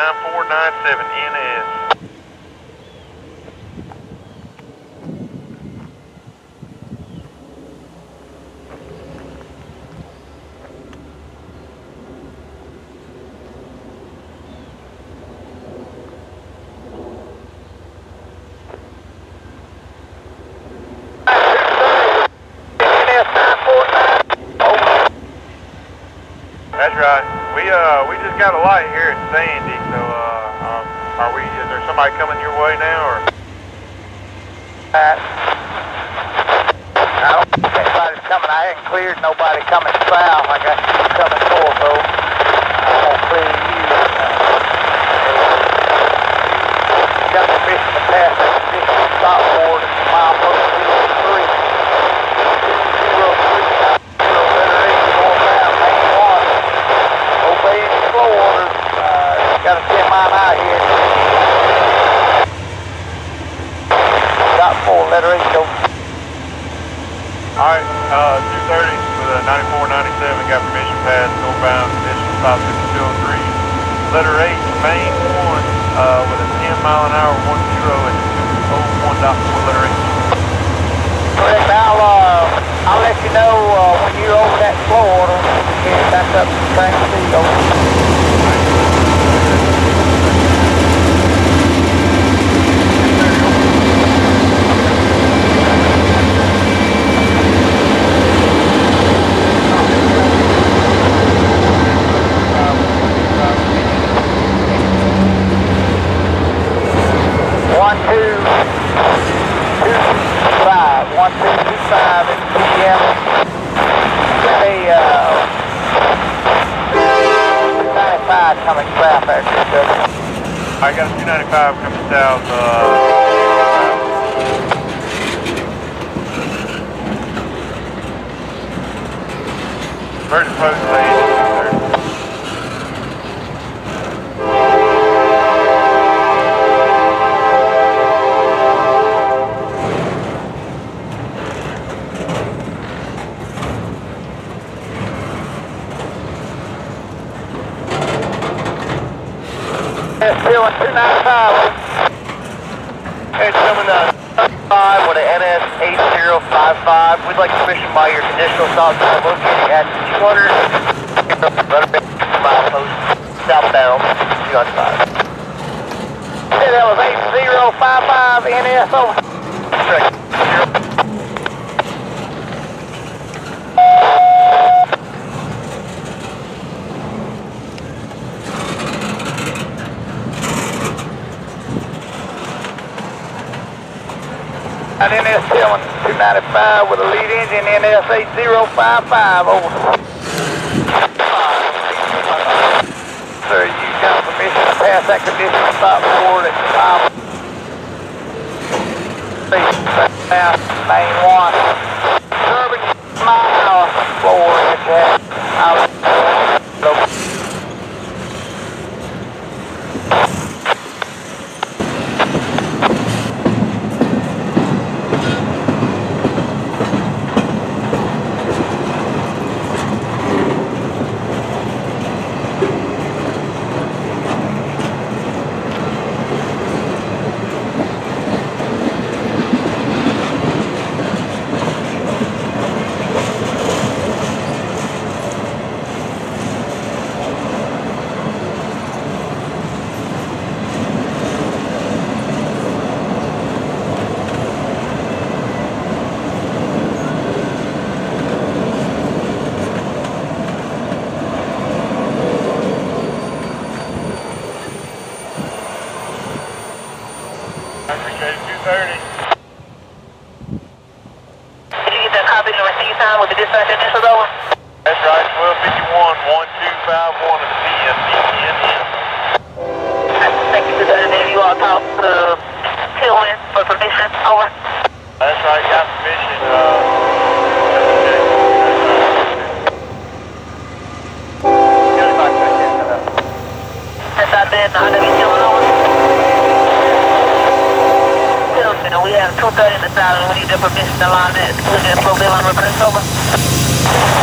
9497, 9497 NS. I don't think anybody's coming. I hadn't cleared nobody coming south. I got you coming north, though. Gonna clear you. Got permission to pass that conditional stop board at mile post zero three. Zero three, zero letter eight, northbound, main one. Obeying the flow orders. Uh, got a ten mile out here. Stop four, letter eight, go. Alright, uh, 230 with a 9497 got permission pass northbound condition stop 5203. Letter 8, main 1, uh, with a 10 mile an hour 10 at 201.4 letter 8. Correct. I'll, uh, I'll let you know, uh, when you're over that floor get back up to track C, over. One, two, two, five, one, two, two, five at PM. Got a, uh, 95 coming south there, good. I got a 295 coming south, uh, Post Lane, That's still 295. Hey, coming uh, 5 with an NS 8055. We'd like permission by your conditional stop sign located at 200 mile post southbound 295. Hey, that was 8055 NS over. An NS7 295 with a lead engine, NS 8055 over. Sir, you got permission to pass that conditional stop board at mile. Now, main one. Serving mile floor at that. I'll- I appreciate it, 230. Did you get that copy of the receipt time with the dispatcher initials over? That's right, 1251, 1251 of the PM, DPNM. Thank you for that. And then you all talk to Tillman for permission. Over. That's right, got permission, uh, That's out there in the IW Tillman over. Tillman, we have 230 in the south and we need the permission to line that with that program on request over.